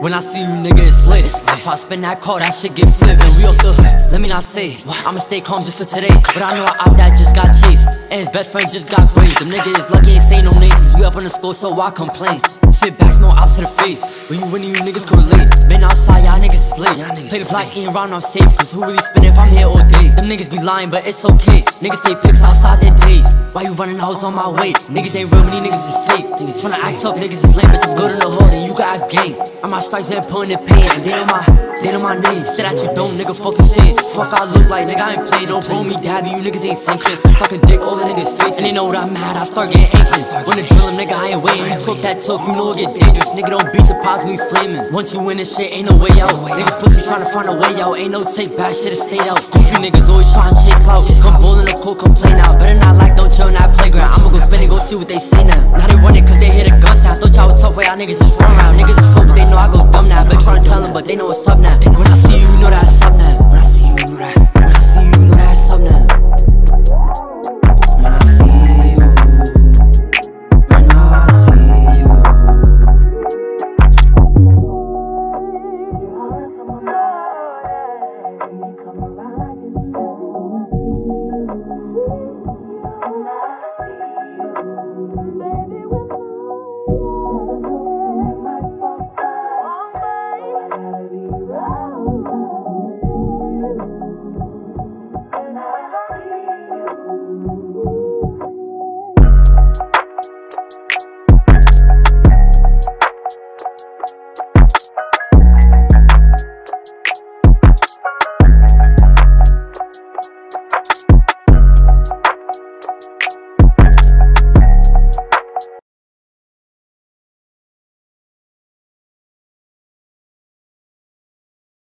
When I see you, nigga, it's lit. Try to spin that call, that shit get flipped. And we off the hood, let me not say. I'ma stay calm just for today. But I know I opt that just got chased. Best friend just got grazed. The nigga is lucky ain't say no names. Cause we up on the score, so why complain? Sit back, no ops to the face. When you winning, you niggas can relate. Been outside, y'all niggas is late. Play the block, ain't round, I'm safe. Cause who really spin if I'm here all day? Them niggas be lying, but it's okay. Niggas take pics outside their days. Why you running hoes on my way? Niggas ain't real, many niggas is fake. Tryna act tough, niggas is lame, bitch. I'm good in the hood and you got gang. I'm my stripes, been putting in pain. And they know my, they know my name. Said that you don't, nigga, fuck the shit. Fuck, I look like, nigga, I ain't playing. Don't blow me, dab you niggas ain't sanctions. Suck dick, all the niggas face. And they know what I'm mad, I start getting anxious. When the drill nigga, I ain't waiting. You took that took, you know it get dangerous. Nigga, don't be surprised when we flaming. Once you win this shit, ain't no way out. Niggas pussy tryna find a way out. Ain't no take back, shit stay out. Goofy niggas always tryna chase clout. Come in the court, complain out. Better not like, don't chill in just run around. Niggas just so they know I go dumb now. Been tryna tell them, but they know what's up now. When I see you, know that it's up now. When I see you, know that. When I see you, know that it's up now. When I see you, when I see you.